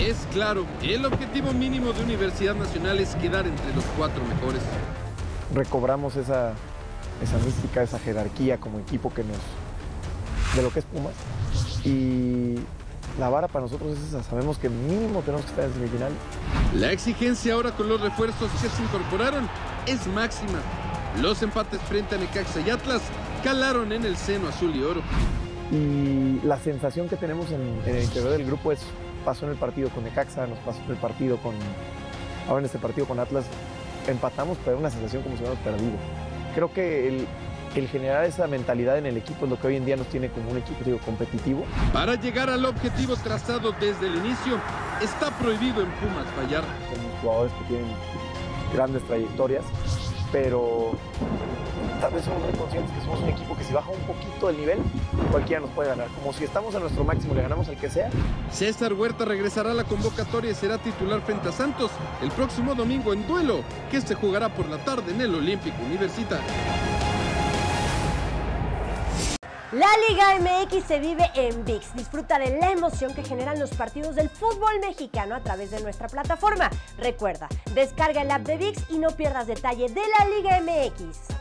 Es claro, el objetivo mínimo de Universidad Nacional es quedar entre los cuatro mejores. Recobramos esa, esa mística, esa jerarquía como equipo que nos. de lo que es Pumas. Y la vara para nosotros es esa. Sabemos que mínimo tenemos que estar en semifinal. La exigencia ahora con los refuerzos que se incorporaron es máxima. Los empates frente a Necaxa y Atlas calaron en el seno azul y oro. Y la sensación que tenemos en, en el interior del grupo es, pasó en el partido con Necaxa, nos pasó en el partido con, ahora en este partido con Atlas, empatamos, pero una sensación como si hubiéramos perdido. Creo que el, el generar esa mentalidad en el equipo es lo que hoy en día nos tiene como un equipo digo, competitivo. Para llegar al objetivo trazado desde el inicio, está prohibido en Pumas fallar. Tenemos jugadores que tienen grandes trayectorias, pero tal vez somos muy conscientes que somos un equipo que si baja un poquito el nivel, cualquiera nos puede ganar. Como si estamos a nuestro máximo, le ganamos al que sea. César Huerta regresará a la convocatoria y será titular frente a Santos el próximo domingo en duelo, que se jugará por la tarde en el Olímpico Universitario. La Liga MX se vive en VIX. Disfruta de la emoción que generan los partidos del fútbol mexicano a través de nuestra plataforma. Recuerda, descarga el app de VIX y no pierdas detalle de la Liga MX.